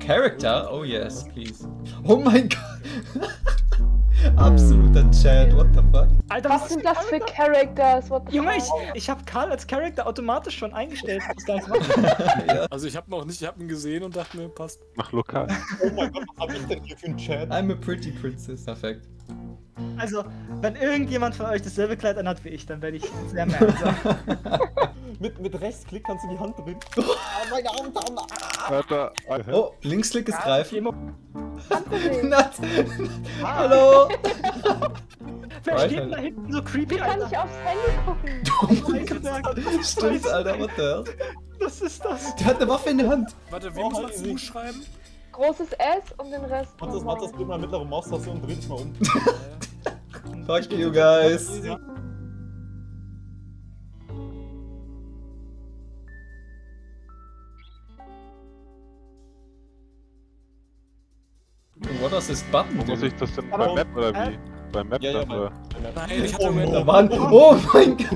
Character? Oh yes, please. Oh mein Gott. Absoluter Chat, what the fuck? Alter, Was sind das für Characters? What the Junge, ich, ich hab Karl als Charakter automatisch schon eingestellt. Ja. Also ich hab noch nicht, ich hab ihn gesehen und dachte mir, passt. Mach lokal. Oh mein Gott, was hab ich denn hier für einen Chat? I'm a pretty princess. Perfekt. Also, wenn irgendjemand von euch dasselbe Kleid anhat wie ich, dann werde ich sehr mad. So. Mit, mit Rechtsklick kannst du die Hand drin. Ah, meine Arme, Arme. Ah. Alter, Alter. Oh, Linksklick ist greifen. Handbewegen. Nat. Hallo. Wer steht da hinten so creepy, Wie kann Alter? ich aufs Handy gucken? Oh mein Gott. Stimmt, Alter, what the hell? Was ist das? Der hat eine Waffe in der Hand. Warte, wie Oh, muss man zuschreiben? Großes S und den Rest. Mach das, mach das, drück mal mittlere Maustaste und dreh dich mal um. Fuck you guys. What does this button Wo muss do? ich das denn? Bei Map oder wie? Bei Map Ja, ja, oder? Nein, ich hatte Oh. Oh Mann. Oh mein Gott.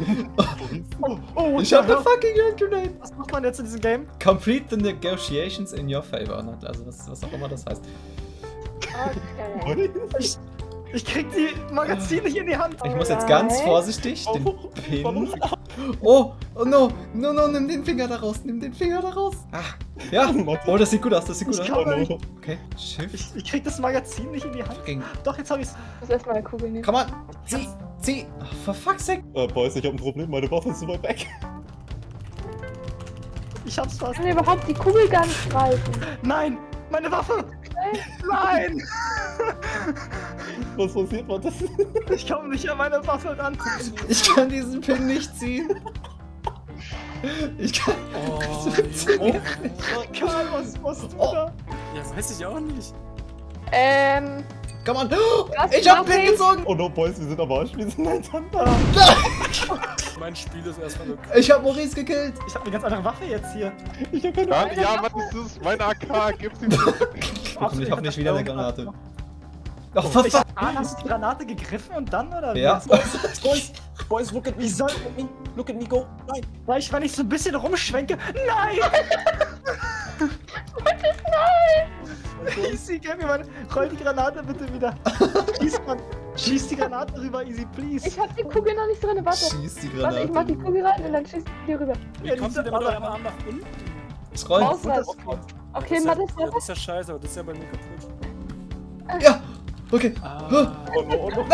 Oh, oh, Ich hab the fucking Hand Grenade. Was macht man jetzt in diesem Game? Complete the negotiations in your favor. Also was, was auch immer das heißt. Okay. Ich, ich krieg die Magazin nicht in die Hand. Ich muss jetzt ganz vorsichtig den Oh, Pin. warum? Oh, oh no, no, no, nimm den Finger da raus, nimm den Finger da raus. Ah, ja. Oh, das sieht gut aus, das sieht gut Ich aus. kann- Oh. Okay, Shift. Ich, ich krieg das Magazin nicht in die Hand. Fucking. Doch, jetzt hab ich's. Ich muss erstmal eine Kugel nehmen. Come on, zieh, zieh. Oh, for fuck's sake. Äh, Boys, ich hab ein Problem, meine Waffe ist so weit weg. Ich hab's Ich fast. kann überhaupt die Kugel gar nicht greifen. Nein! Meine Waffe! Nein! Was passiert, was das? Ich komme nicht an meine Waffe ran. Ich kann diesen Pin nicht ziehen. Ich kann. Oh, Oh. Karl, was machst du Oh. da? ja, weiß ich auch nicht. Ähm, Come on. Was Ich hab Pin gezogen. Oh no, Boys, wir sind am Arsch, wir sind einander. Mein Spiel ist erstmal okay. Ich hab Maurice gekillt. Ich hab eine ganz andere Waffe jetzt hier. Ich hab keine Ja, Ahnung. ja, was ist das? Meine AK, gib sie mir. Hoffentlich, ich hab wieder das eine Granate. gemacht. Oh, for Ich ah, hast du die Granate gegriffen und dann, oder? Ja. Boys, Boys, look at me, soll- look at me, look at me go. Nein. Weil ich, wenn ich so ein bisschen rumschwenke. Nein! Easy, gib mir mal. Roll die Granate bitte wieder. Schieß, man, schieß die Granate rüber, easy, please. ich hab die Kugel noch nicht drin. Warte. Schieß die Warte, ich mach die Granate. Kugel rein und dann schieß ich die rüber. Wie Ja, kommt diese- denn mit eurem Arm nach unten? Scrollen. Auswärts. Okay, das, Mathe ist ist ja, ja das ist ja scheiße, aber das ist ja bei mir kaputt. Ja. Okay. Ah, Oh no, oh no.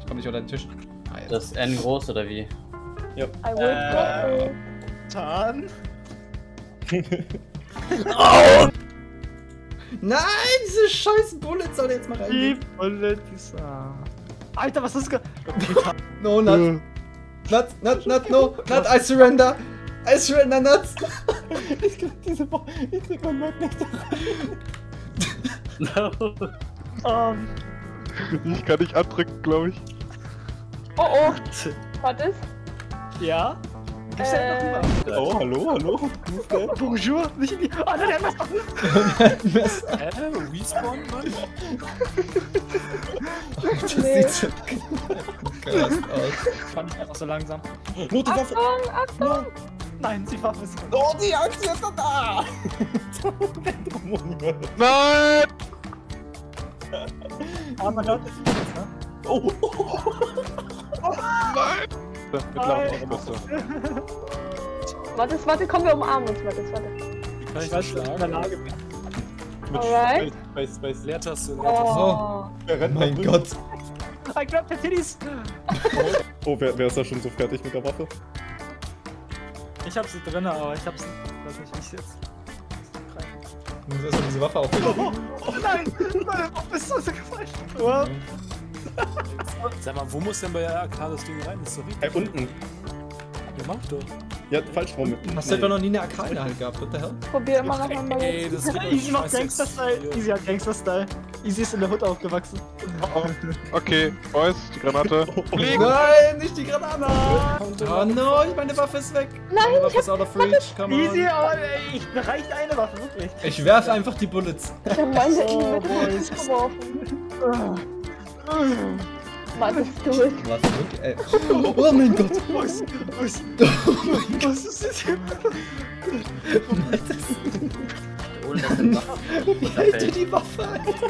Ich komm nicht unter den Tisch. Ah. Das N groß oder wie? I will Äh. go. Tan. Nein, diese scheiß Bullet soll jetzt mal Die rein. Bullet ist. ah. Alter, was ist ge. No, not. Not, not, not, no. Not, I surrender. I surrender, nuts. Ich krieg diese Bo ich krieg mein Map nicht. Ähm. Ich kann nicht andrücken, glaube ich. Oh oh. Was ist? Ja? Äh. noch rüber? Oh, hallo, hallo. Bonjour, nicht in die. Ah, nein, der hat was Messer. Hä? Respawn, Mann? Das Nee. sieht so krass aus. Fand ich einfach so langsam. No, die Waffe. Achtung, Achtung. Nein, sie Waffe ist. Oh, die Angst ist da. oh mein Gott. Nein! Aber dort ist jetzt, ne? Oh, oh. Nein! Mittlerweile noch besser. Warte, warte, komm, wir umarmen uns. Warte, warte. Wie kann ich das ich in der schlagen? Lage bin. Mit Alright. Space, Space, Space. Leertaste, Leertaste. Oh. Wer rennt Mein Gott. I grab the titties. Oh, wer, wer ist da schon so fertig mit der Waffe? Ich hab sie drin, aber ich hab's. Weiß nicht, wie ich jetzt. Ich muss erstmal diese Waffe aufheben. Oh, oh nein! Meine Waffe ist so so gefallen. Oh. Sag mal, wo muss denn bei der AK das Ding rein? Das ist doch Hey, richtig. unten. Ja, mach doch. Ja, falsch rum. Hast du etwa noch nie eine AK in der Hand gehabt? What the hell? Probier immer noch mal. Ey, das ist Easy macht Gangster-Style. Easy hat Gangster-Style. Easy ist in der Hood aufgewachsen. Okay, Boys, die Granate. Fliegen! Nein, nicht die Granate. Oh no, meine Waffe ist weg. Nein, meine ich Waffe ist out of reach. Come Easy, on. aber ey, ich reicht eine Waffe, wirklich. Ich werfe einfach die Bullets. Ich hab meine in die Oh, Mitte boys. geworfen. Was ist du? Was wirklich? Ey. Oh mein Gott! Was, was, Oh mein Gott! was ist das hier? Wie hält ihr die Waffe, Alter?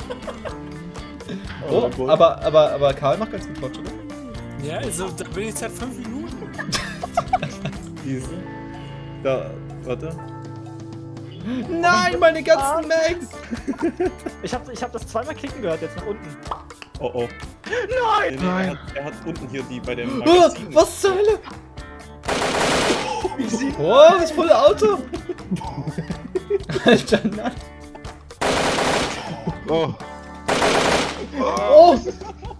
Oh, Oh, aber, aber, aber Karl macht ganz gut Fortschritte. Ja, also da bin ich seit fünf Minuten. Diese. Da, warte. Nein, meine ganzen Mags! Ich hab, ich hab das zweimal klicken gehört, jetzt nach unten. Oh oh. Nein! Nee, nee, Er, hat, er hat unten hier die bei dem Oh, Magazin. was zur Hölle? Oh, das volle Auto! Alter, nein! Oh. Oh!